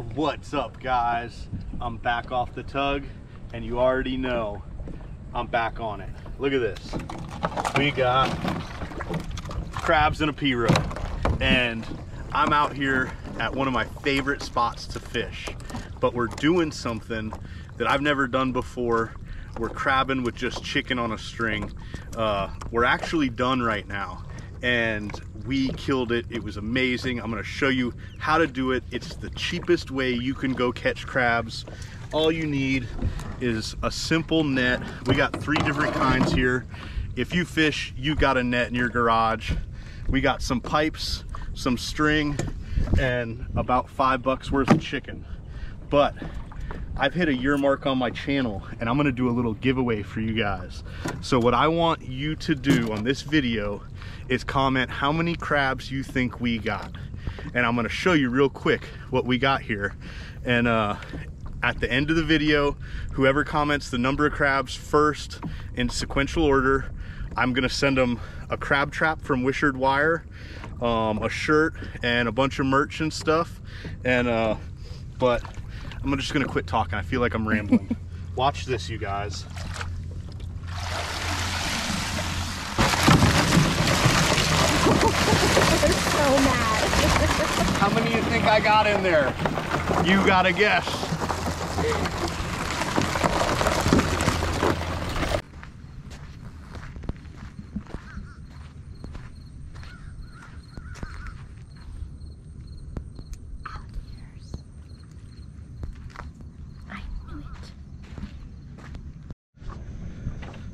What's up guys? I'm back off the tug and you already know I'm back on it. Look at this. We got crabs in a Pirogue and I'm out here at one of my favorite spots to fish but we're doing something that I've never done before we're crabbing with just chicken on a string uh, we're actually done right now and we killed it. It was amazing. I'm to show you how to do it. It's the cheapest way you can go catch crabs. All you need is a simple net. We got three different kinds here. If you fish you got a net in your garage. We got some pipes some string and about five bucks worth of chicken. But I've hit a year mark on my channel and I'm gonna do a little giveaway for you guys. So what I want you to do on this video is comment how many crabs you think we got. And I'm gonna show you real quick what we got here. And uh, at the end of the video, whoever comments the number of crabs first in sequential order, I'm gonna send them a crab trap from Wishard Wire, um, a shirt, and a bunch of merch and stuff. And uh, but I'm just gonna quit talking. I feel like I'm rambling. Watch this, you guys. so mad. How many do you think I got in there? You gotta guess.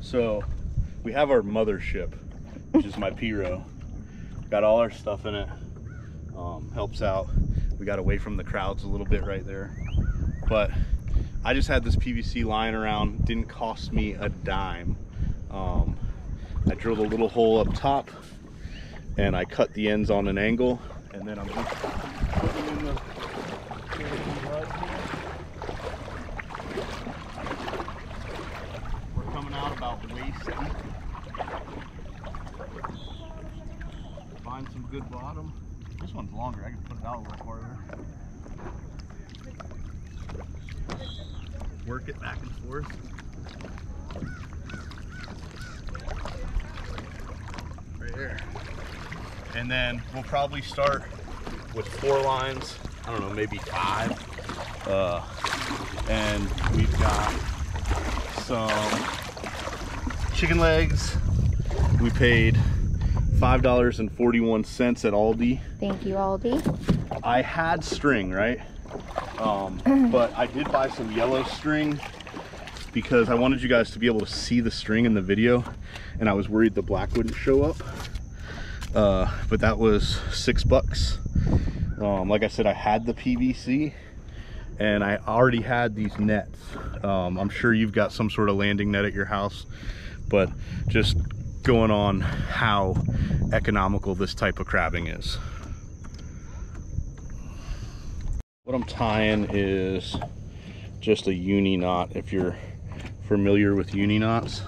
So we have our mothership, which is my Pirogue. Got all our stuff in it. Um, helps out. We got away from the crowds a little bit right there. But I just had this PVC lying around. Didn't cost me a dime. Um, I drilled a little hole up top and I cut the ends on an angle and then I'm just putting in the We're coming out about waist deep. Find some good bottom. This one's longer. I can put it out a little farther. Work it back and forth. Right there. And then we'll probably start with four lines. I don't know, maybe five. Uh, and we've got some chicken legs. We paid $5.41 at Aldi. Thank you, Aldi. I had string, right? Um, but I did buy some yellow string because I wanted you guys to be able to see the string in the video and I was worried the black wouldn't show up. Uh, but that was six bucks. Um, like I said, I had the PVC and I already had these nets. Um, I'm sure you've got some sort of landing net at your house, but just going on how economical this type of crabbing is. What I'm tying is just a uni knot if you're familiar with uni knots.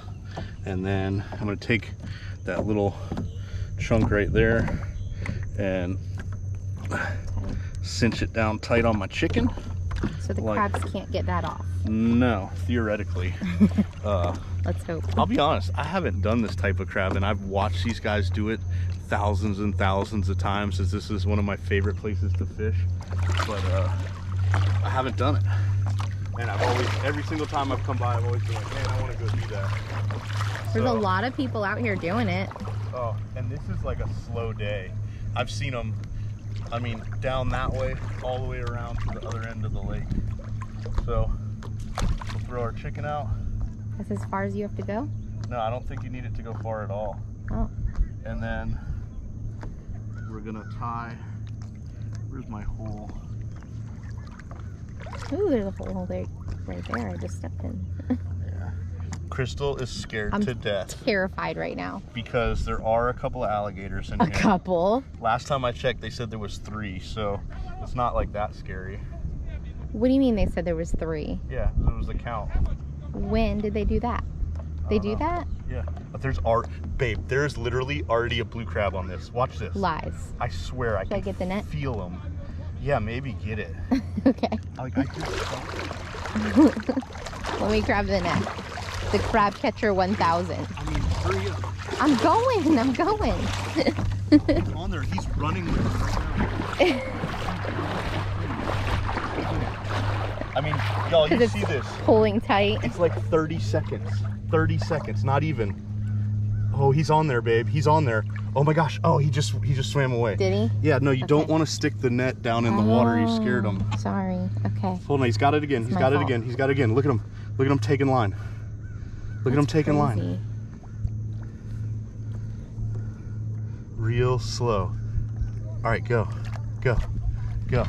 And then I'm gonna take that little chunk right there and cinch it down tight on my chicken. So the Like- crabs can't get that off. No, theoretically. uh, Let's hope. I'll be honest, I haven't done this type of crab and I've watched these guys do it thousands and thousands of times as this is one of my favorite places to fish. But uh, I haven't done it. And I've always, every single time I've come by, I've always been like, man, I want to go do that. There's a lot of people out here doing it. Oh, and this is like a slow day. I've seen them, I mean, down that way, all the way around to the other end of the lake. So, we'll throw our chicken out. That's as far as you have to go? No, I don't think you need it to go far at all. Oh. And then we're gonna tie, where's my hole? Ooh, there's a hole there, right there. I just stepped in. Crystal is scared I'm to death Terrified right now. because there are a couple of alligators in A here. A couple. Last time I checked, they said there was three, so it's not like that scary. What do you mean they said there was three? Yeah, there was a count. When did they do that? They do know. that? Yeah, but there's art, babe. There's literally already a blue crab on this. Watch this. Lies. I swear I Should I can get the net? feel them. Yeah, maybe get it. okay. Like, Let me grab the net. The crab catcher 1000. I mean, hurry up. I'm going. I'm going. He's on there. He's running with us right. I mean, y'all, you it's see this. Pulling tight. It's like 30 seconds. 30 seconds, not even. Oh, he's on there, babe. He's on there. Oh my gosh. Oh, he just he just swam away. Did he? Yeah, no, you don't want to stick the net down in the water. You scared him. Oh, Sorry. Okay. Hold on, he's got it again. It's He's my got it again. He's got it again. Look at him. Look at him taking line. Look at him That's taking line. Real slow. All right, go. Go. Go.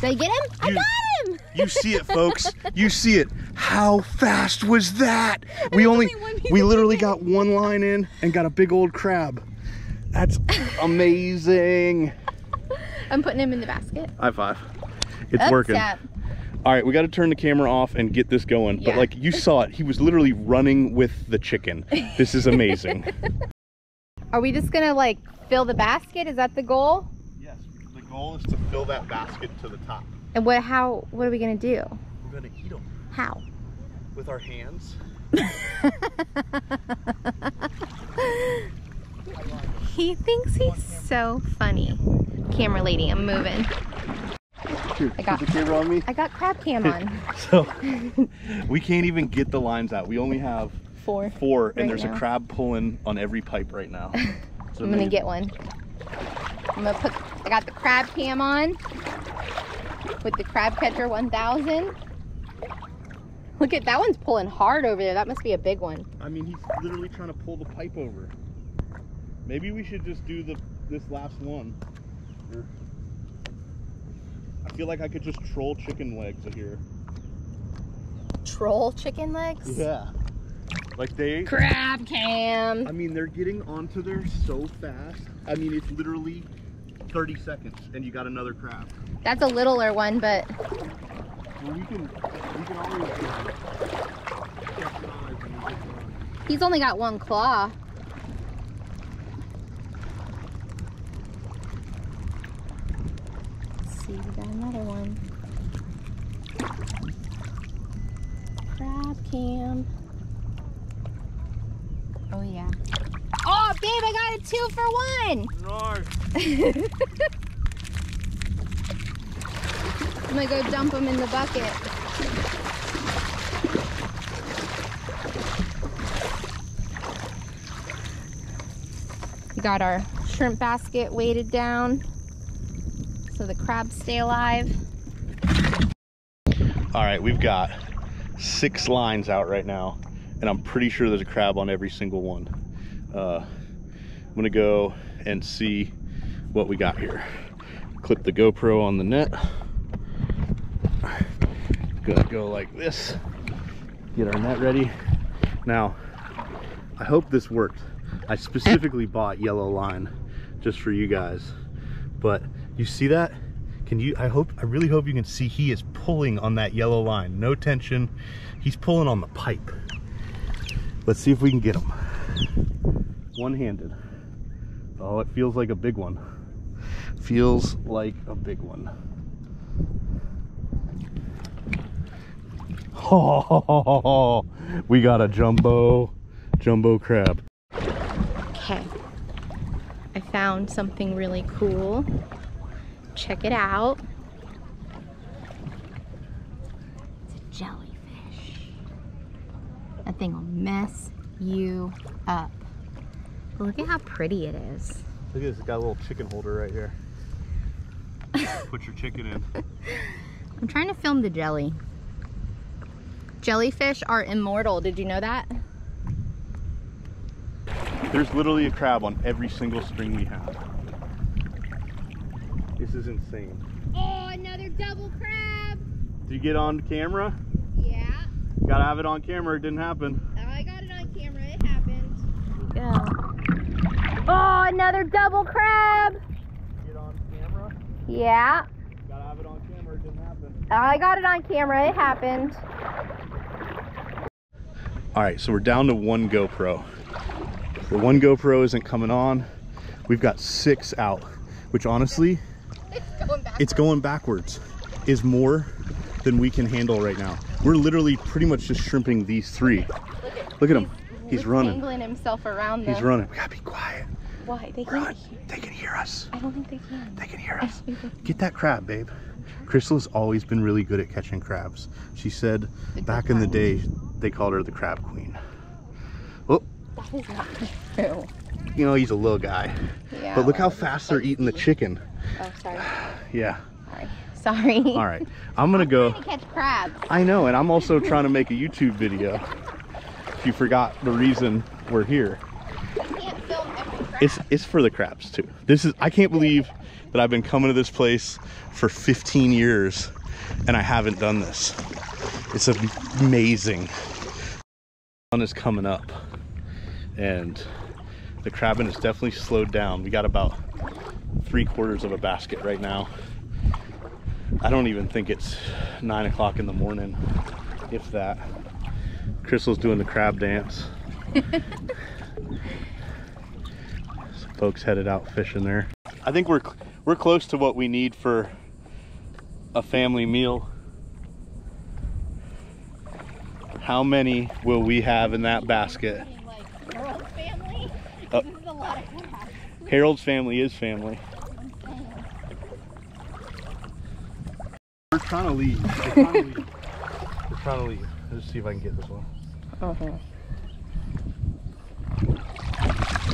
Did I get him? I You- got him! You see it, folks. You see it. How fast was that? We only, only one piece we literally got one line in and got a big old crab. That's amazing. I'm putting him in the basket. High five. It's Up, working. tap. All right, we got to turn the camera off and get this going. But like you saw it, he was literally running with the chicken. This is amazing. Are we just gonna like fill the basket? Is that the goal? yes, the goal is to fill that basket to the top. And what? How? What are we gonna do? We're gonna eat them How? with our hands. He thinks he's so funny. Camera lady, I'm moving. Here, I got- the camera on me. I got crab cam on. So we can't even get the lines out. We only have Four. four, and Right there's now. a crab pulling on every pipe right now. It's I'm gonna get one. I'm gonna put. I got the crab cam on with the crab catcher 1000. Look at that one's pulling hard over there. That must be a big one. I mean, he's literally trying to pull the pipe over. Maybe we should just do the this last one. I feel like I could just troll chicken legs here. Troll chicken legs. Yeah. Like they. Crab cam. I mean, they're getting onto there so fast. I mean, it's literally 30 seconds, and you got another crab. That's a littler one, but Well, we can we can always. Check and we uh, he's only got one claw. Let's see, we got another one. Crab cam. Oh yeah. Oh, babe, I got a two one. I'm gonna go dump them in the bucket. We got our shrimp basket weighted down so the crabs stay alive. All right, we've got six lines out right now, and I'm pretty sure there's a crab on every single one. Uh, I'm gonna go and see what we got here. Clip the GoPro on the net. Gonna go like this. Get our net ready. Now, I hope this worked. I specifically bought yellow line just for you guys. But you see that? Can you, I hope, I really hope you can see he is pulling on that yellow line. No tension. He's pulling on the pipe. Let's see if we can get him. One-handed. Oh, it feels like a big one. Feels like a big one. Oh, we got a jumbo, jumbo crab. Okay. I found something really cool. Check it out. It's a jellyfish. That thing will mess you up. Look at how pretty it is. Look at this, it's got a little chicken holder right here. Put your chicken in. I'm trying to film the jelly. Jellyfish are immortal. Did you know that? There's literally a crab on every single string we have. This is insane. Oh, another double crab. Did you get on camera? Yeah, Gotta have it on camera, it didn't happen. Oh, I got it on camera. It happened. Go. Oh, another double crab. Get on camera? Yeah, Gotta have it on camera, it didn't happen. I got it on camera. It happened. All right, so we're down to one GoPro. The one GoPro isn't coming on. We've got six out, which honestly, It's going back it's going backwards is more than we can handle right now. We're literally pretty much just shrimping these three. Look at, Look at him. He's running. Tangling himself around them. He's running. We gotta be quiet. Why? They Run. can't hear. They can hear us. I don't think they can. They can hear us. Get that crab, babe. Crystal has always been really good at catching crabs. She said The back in the day they called her the crab queen. Oh, That is not true. you know, he's a little guy. Yeah. But look how fast they're eating the chicken. Oh, sorry. Yeah. Sorry. Sorry. All right. I'm gonna go. Catch crabs. I know, and I'm also trying to make a YouTube video. If you forgot the reason we're here. I can't film every crab. It's it's for the crabs too. This is I can't believe that I've been coming to this place for 15 years and I haven't done this. It's amazing. Sun is coming up and the crabbing has definitely slowed down. We got about three quarters of a basket right now. I don't even think it's nine o'clock in the morning, if that. Crystal's doing the crab dance. Some folks headed out fishing there. I think we're we're close to what we need for a family meal. How many will we have in that basket? Harold's family. Uh, is a lot of crabs. Harold's family is family. We're trying to leave. We're trying to leave. We're trying to leave. Let's see if I can get this one. Uh-huh.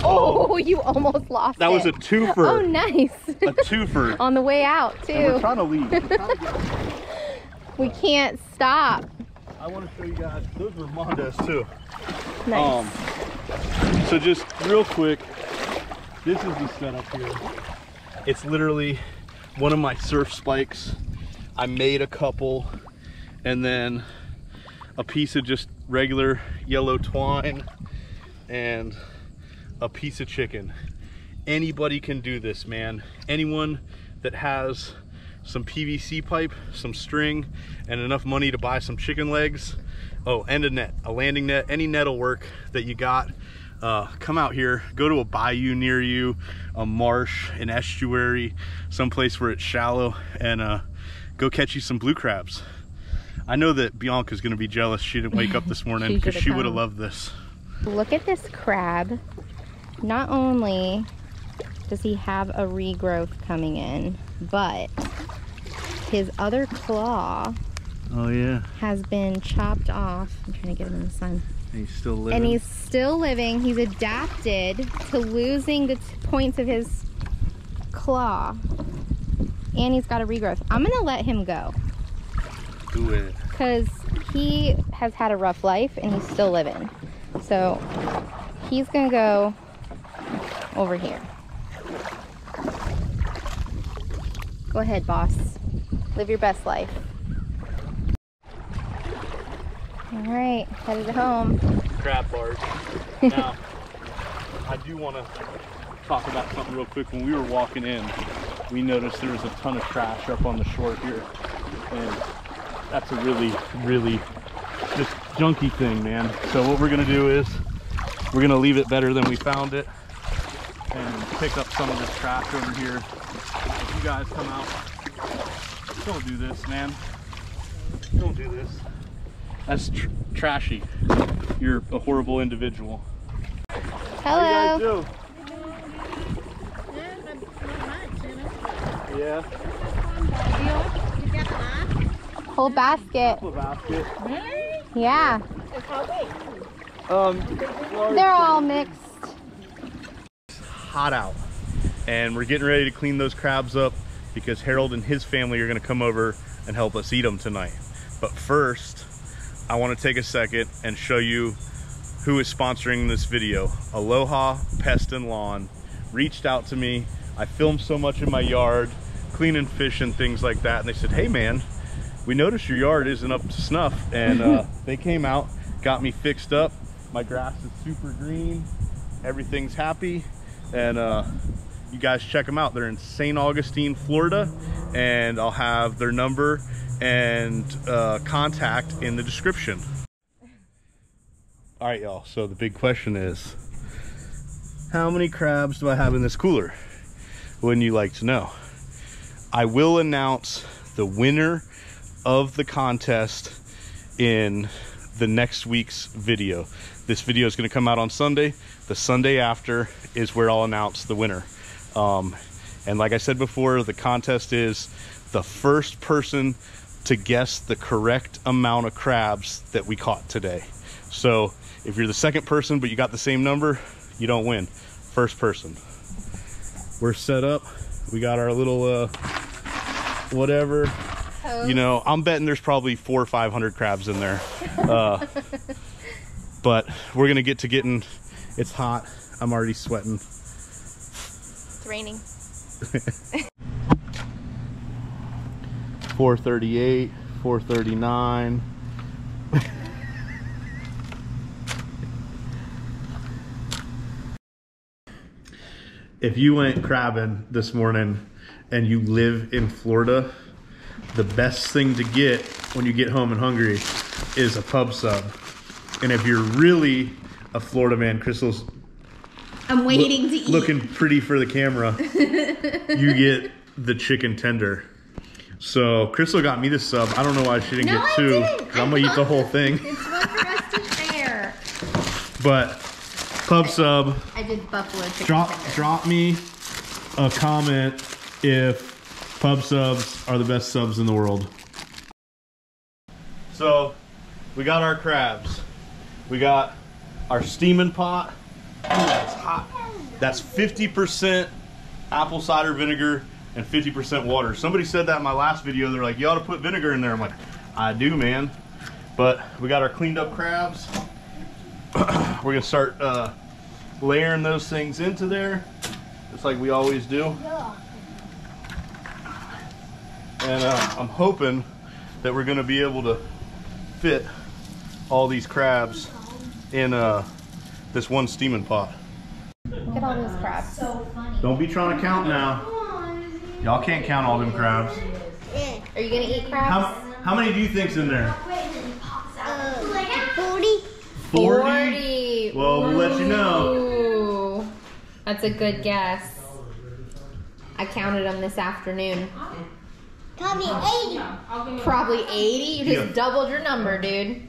Oh, you almost lost That was a it. twofer. Oh, nice. A twofer. On the way out, And we're too. trying to leave. We're trying to We can't stop. I want to show you guys. Those were Mondas too. Nice. Um, so just real quick, this is the setup here. It's literally one of my surf spikes. I made a couple and then a piece of just regular yellow twine and a piece of chicken. Anybody can do this, man. Anyone that has some PVC pipe, some string, and enough money to buy some chicken legs. Oh, and a net, a landing net, any net will work that you got. Uh, come out here, go to a bayou near you, a marsh, an estuary, someplace where it's shallow, and uh, go catch you some blue crabs. I know that Bianca's gonna be jealous she didn't wake up this morning because should've she would have loved this. Look at this crab. Not only does he have a regrowth coming in, but his other claw Oh yeah, has been chopped off. I'm trying to get him in the sun. he's still living. And he's still living. He's adapted to losing the points of his claw. And he's got a regrowth. I'm going to let him go Do it. because he has had a rough life and he's still living. So he's going to go over here. Go ahead, boss. Live your best life. All right, headed home. crab bars. now, I do want to talk about something real quick. When we were walking in, we noticed there was a ton of trash up on the shore here. And that's a really, really just junky thing, man. So what we're gonna do is we're gonna leave it better than we found it and pick up some of this trash over here. If you guys come out, don't do this, man. Don't do this. That's tr- trashy. You're a horrible individual. How Hello. you guys do? Yeah. Whole basket. Apple basket. Yeah. Um, They're all mixed. Hot out, and we're getting ready to clean those crabs up because Harold and his family are going to come over and help us eat them tonight. But first, I want to take a second and show you who is sponsoring this video. Aloha Pest and Lawn reached out to me. I filmed so much in my yard, cleaning fish and things like that, and they said, "Hey, man." we noticed your yard isn't up to snuff and uh, they came out got me fixed up my grass is super green everything's happy and uh, you guys check them out. They're in st augustine florida and i'll have their number and uh, contact in the description. All right y'all. So the big question is how many crabs do i have in this cooler? Wouldn't you like to know? I will announce the winner of the contest in the next week's video. This video is going to come out on Sunday. The Sunday after is where I'll announce the winner. Um, and like I said before, the contest is the first person to guess the correct amount of crabs that we caught today. So if you're the second person, but you got the same number, you don't win. First person. We're set up. We got our little, uh, whatever. You know, I'm betting there's probably four or 500 crabs in there. Uh, but we're going to get to getting, it's hot. I'm already sweating. It's raining. 438, 439. if you went crabbing this morning and you live in Florida, the best thing to get when you get home and hungry is a pub sub. And if you're really a Florida man, Crystal's I'm waiting to eat. looking pretty for the camera, you get the chicken tender. So Crystal got me the sub. I don't know why she didn't No, get I two. didn't. 'cause I'm gonna eat the whole thing. It's one for us to share. But pub sub, I did buffalo chicken. drop tender. drop me a comment if pub subs are the best subs in the world. So we got our crabs. We got our steaming pot. That's hot. That's 50% apple cider vinegar and 50% water. Somebody said that in my last video. They're like, you ought to put vinegar in there. I'm like, I do, man. But we got our cleaned up crabs. We're gonna start uh, layering those things into there, just like we always do. And uh, I'm hoping that we're gonna be able to fit all these crabs in uh, this one steaming pot. Look at all those crabs. Don't be trying to count now. Y'all can't count all them crabs. Are you gonna eat crabs? How, how many do you think's in there? Forty. 40? Well, we'll let you know. That's a good guess. I counted them this afternoon. Probably eighty. Probably 80. You just Yeah. doubled your number, dude.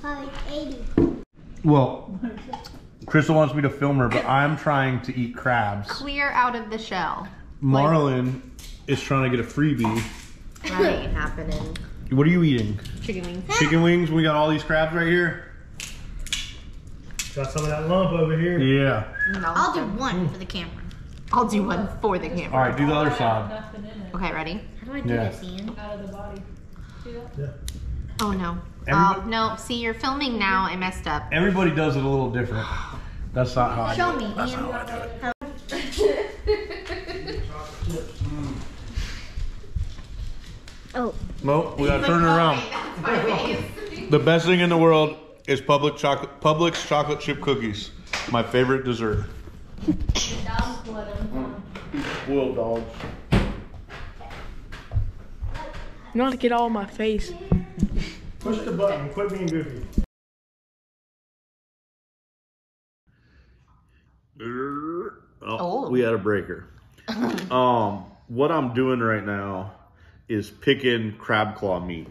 Probably eighty. Well, Crystal wants me to film her, but I'm trying to eat crabs. Clear out of the shell. Marlon is trying to get a freebie. That ain't happening. What are you eating? Chicken wings. Chicken wings? We got all these crabs right here? Got some of that lump over here. Yeah. No. I'll do one for the camera. I'll do one for the camera. All right, do the other side. Okay, ready? How do I do Yeah. this, Ian? Yeah. Oh no. Everybody- Oh um, no. See, you're filming now. I messed up. Everybody does it a little different. That's not how I Show do me, it. That's Ian. not how I do it. Oh, No, we gotta turn it around. The best thing in the world is public chocolate, Publix chocolate chip cookies. My favorite dessert. Spoiled dogs. Not to get all my face. Push the button. Quit being goofy. Oh, Oh. we had a breaker. um, what I'm doing right now is picking crab claw meat.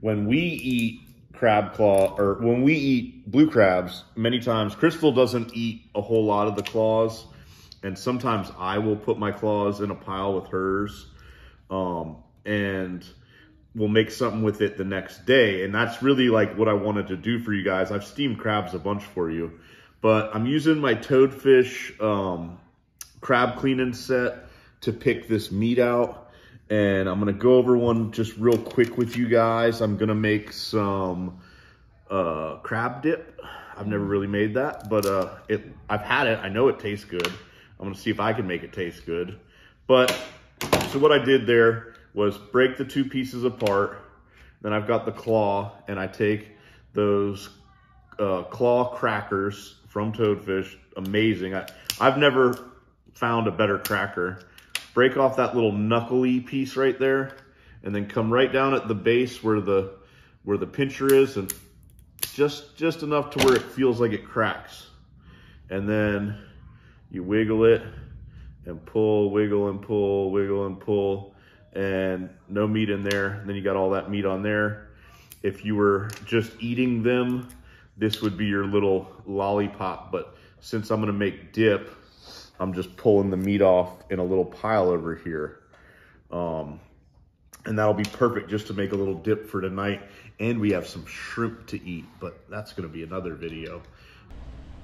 When we eat crab claw, or when we eat blue crabs, many times Crystal doesn't eat a whole lot of the claws, and sometimes I will put my claws in a pile with hers, um, and we'll make something with it the next day. And that's really like what I wanted to do for you guys. I've steamed crabs a bunch for you, but I'm using my toadfish um, crab cleaning set to pick this meat out. And I'm gonna go over one just real quick with you guys. I'm gonna make some uh, crab dip. I've never really made that, but uh, it I've had it. I know it tastes good. I'm gonna see if I can make it taste good. But so what I did there was break the two pieces apart. Then I've got the claw, and I take those uh, claw crackers from Toadfish. Amazing. I, I've never found a better cracker. Break off that little knuckly piece right there, and then come right down at the base where the where the pincher is, and just just enough to where it feels like it cracks. And then you wiggle it, and pull, wiggle and pull, wiggle and pull, and no meat in there. Then you got all that meat on there. If you were just eating them, this would be your little lollipop. But since I'm gonna make dip, I'm just pulling the meat off in a little pile over here. Um, and that'll be perfect just to make a little dip for tonight. And we have some shrimp to eat, but that's gonna be another video.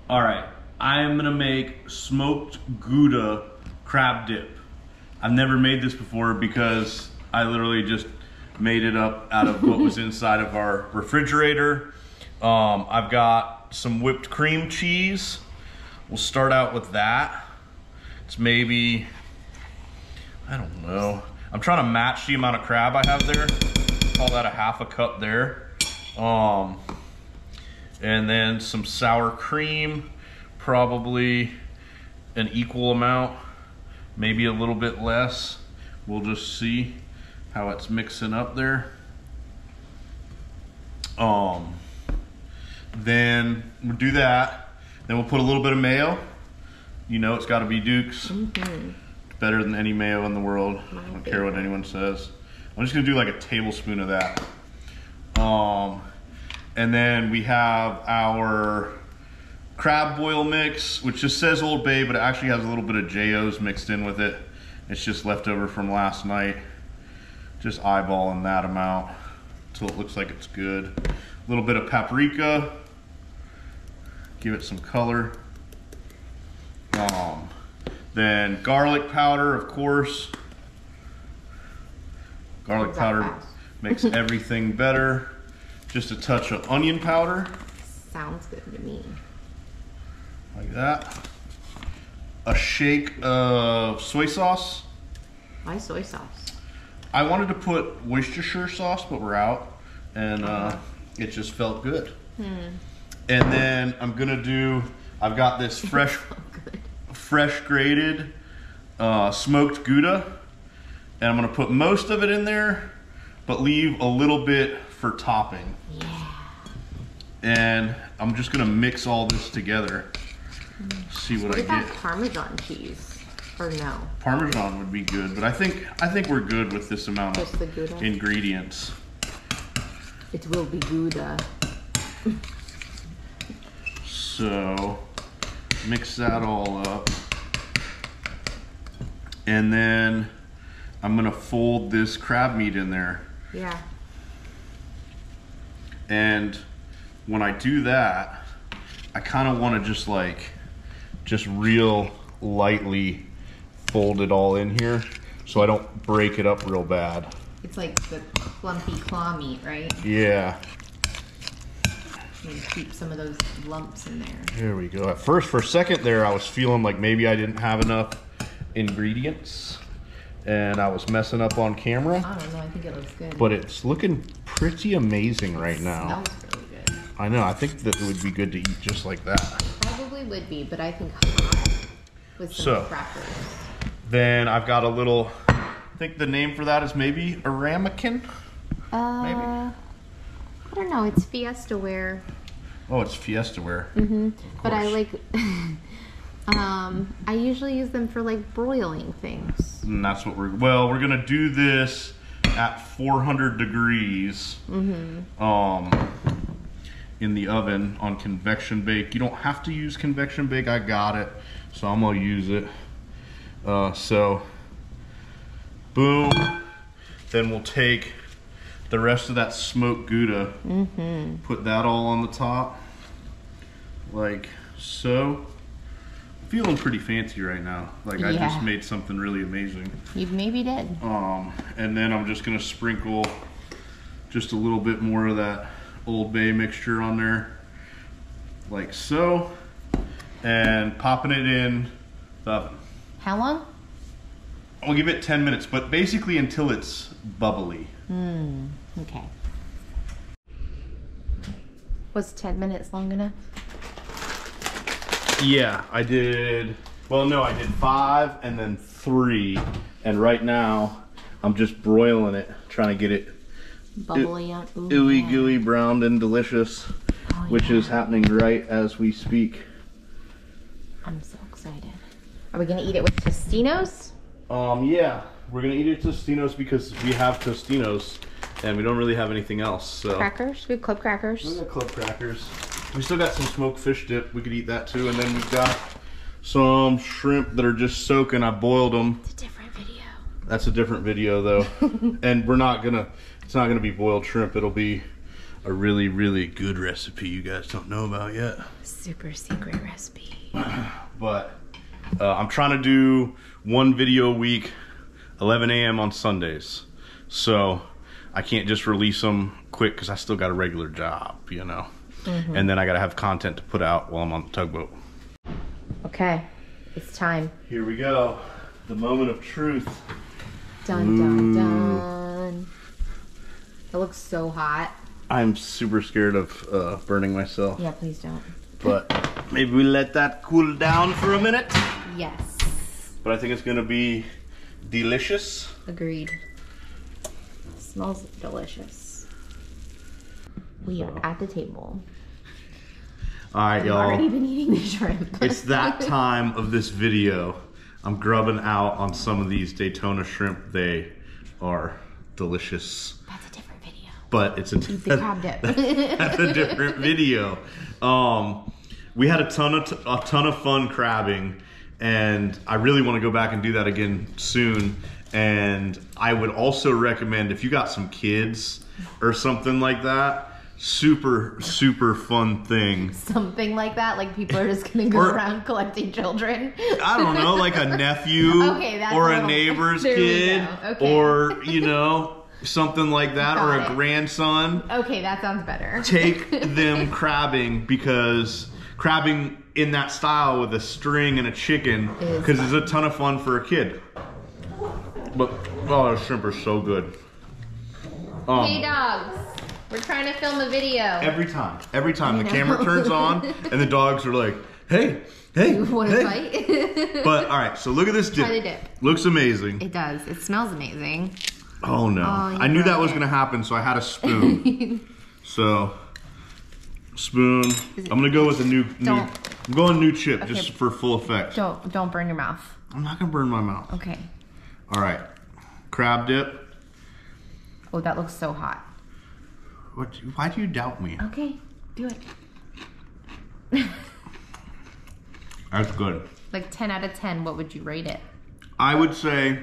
All right, I am gonna make smoked Gouda crab dip. I've never made this before because I literally just made it up out of what was inside of our refrigerator. Um, I've got some whipped cream cheese. We'll start out with that. It's maybe, I don't know. I'm trying to match the amount of crab I have there. Call that a half a cup there. Um, and then some sour cream, probably an equal amount, maybe a little bit less. We'll just see how it's mixing up there. Um, then we'll do that. Then we'll put a little bit of mayo. You know it's got to be Duke's. Better than any mayo in the world. I don't care what anyone says. I'm just gonna do like a tablespoon of that. Um, and then we have our crab boil mix, which just says Old Bay, but it actually has a little bit of JO's mixed in with it. It's just leftover from last night. Just eyeballing that amount until it looks like it's good. A little bit of paprika. Give it some color. Um, then garlic powder, of course. Garlic powder makes everything better. Just a touch of onion powder, Sounds good to me. Like that. A shake of soy sauce. Why soy sauce? I wanted to put Worcestershire sauce, but we're out, and uh, it just felt good. And then I'm gonna do. I've got this fresh, fresh grated uh, smoked Gouda, and I'm gonna put most of it in there, but leave a little bit for topping. Yeah. And I'm just gonna mix all this together. See what, What I about get. Parmesan cheese? Or no? Parmesan would be good, but I think I think we're good with this amount Just of the Gouda? ingredients. It will be Gouda. So mix that all up. And then I'm gonna fold this crab meat in there. Yeah. And when I do that, I kind of want to just like, just real lightly fold it all in here so I don't break it up real bad. It's like the clumpy claw meat, right? Yeah, And keep some of those lumps in there. there we go. At first, for a second there, I was feeling like maybe I didn't have enough ingredients and I was messing up on camera, I don't know. I think it looks good. but it's looking pretty amazing right now. smells really good. I know, I think that it would be good to eat just like that. Probably would be, but I think hot with some So. crackers. Then I've got a little, I think the name for that is maybe a ramekin. Uh, I don't know. It's Fiesta ware. Oh, it's Fiesta ware. Mm-hmm. But I course. like. um, I usually use them for like broiling things. And that's what we're, well, we're going to do this at 400 degrees um, in the oven on convection bake. You don't have to use convection bake. I got it. So I'm going to use it. Uh, so, boom. Then we'll take the rest of that smoked Gouda, mm -hmm. put that all on the top, like so. Feeling pretty fancy right now. Like I just made something really amazing. You maybe did. Um, and then I'm just gonna sprinkle just a little bit more of that Old Bay mixture on there, like so, and popping it in the oven. How long? I'll give it 10 minutes, but basically until it's bubbly. Hmm. Okay. Was 10 minutes long enough? Yeah, I did. Well, no, I did five and then three, and right now I'm just broiling it, trying to get it Bubbly on. Ooh, ooey yeah. gooey, browned and delicious, Oh, which yeah. is happening right as we speak. I'm so excited. Are we gonna eat it with Tostitos? Um, yeah, we're gonna eat it with Tostitos because we have Tostitos and we don't really have anything else. So Crackers? We have club crackers. we crackers. got club crackers. We still got some smoked fish dip. We could eat that too. And then we've got some shrimp that are just soaking. I boiled them. It's a different video. That's a different video though. and we're not gonna, it's not gonna be boiled shrimp. It'll be a really, really good recipe you guys don't know about yet. Super secret recipe. But uh, I'm trying to do one video a week, 11 a.m. on Sundays. So I can't just release them quick because I still got a regular job, you know? And then I gotta have content to put out while I'm on the tugboat. Okay, it's time. Here we go. The moment of truth. Dun dun dun. It looks so hot. I'm super scared of uh, burning myself, Yeah, please don't. but maybe we let that cool down for a minute. Yes. But I think it's gonna be delicious. Agreed. Smells delicious. We are at the table. All right, I've y'all. already been eating the shrimp. It's that time of this video. I'm grubbing out on some of these Daytona shrimp. They are delicious, That's a different video. But it's a dip. that's a different video. Um, we had a ton of a ton of fun crabbing, and I really want to go back and do that again soon. And I would also recommend if you got some kids or something like that. Super, super fun thing. Something like that. Like people are just gonna go Or- around collecting children. I don't know, like a nephew Okay, or a a little- neighbor's kid okay. or, you know, something like that or a it. grandson. Okay, that sounds better. Take them crabbing because crabbing in that style with a string and a chicken Is because it's a ton of fun for a kid. But oh, the shrimp are so good. Um, Hey dogs, we're trying to film a video. every time, every time the camera turns on and the dogs are like, "Hey, hey, You want to hey." fight? But all right, so look at this dip. Try the dip. Looks amazing. it does. It smells amazing. Oh no! Oh, I knew that broke was gonna happen, so I had a spoon. so spoon. I'm gonna go with a new. new. I'm going new chip just for full effect. Don't don't burn your mouth. I'm not gonna burn my mouth. Okay. All right, crab dip. Oh, that looks so hot. What? Why do you doubt me? Okay, do it. That's good. Like 10 out of 10, what would you rate it? I would say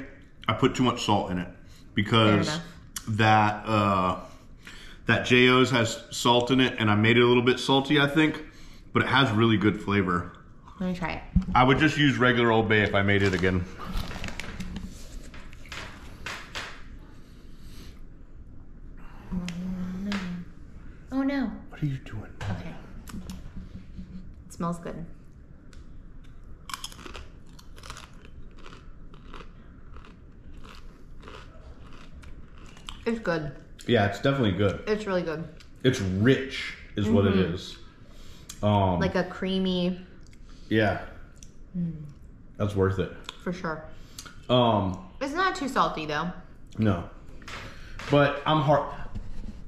I put too much salt in it because that uh, that Jo's has salt in it, and I made it a little bit salty, I think, but it has really good flavor. Let me try it. I would just use regular Old Bay if I made it again. Oh no. What are you doing? Okay. It smells good. It's good. Yeah, it's definitely good. It's really good. It's rich, is what it is. Um, Like a creamy, yeah, that's worth it. for sure. Um, It's not too salty though. no, but I'm hard.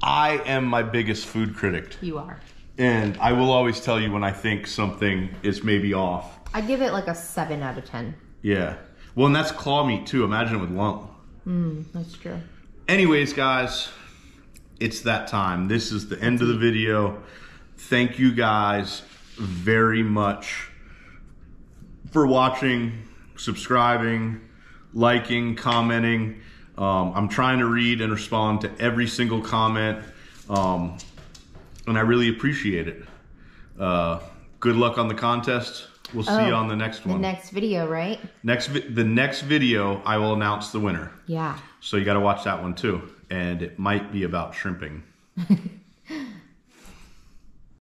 I am my biggest food critic, You are. and I will always tell you when I think something is maybe off. I'd give it like a 7 out of 10. Yeah. Well, and that's claw meat too. Imagine it with lump. That's true. Anyways, guys, it's that time. This is the end of the video. Thank you guys very much for watching, subscribing, liking, commenting. Um, I'm trying to read and respond to every single comment, um, and I really appreciate it. Uh, good luck on the contest. We'll see you Oh, on the next one. The next video, right? next, the next video, I will announce the winner. Yeah. So you got to watch that one too. And it might be about shrimping.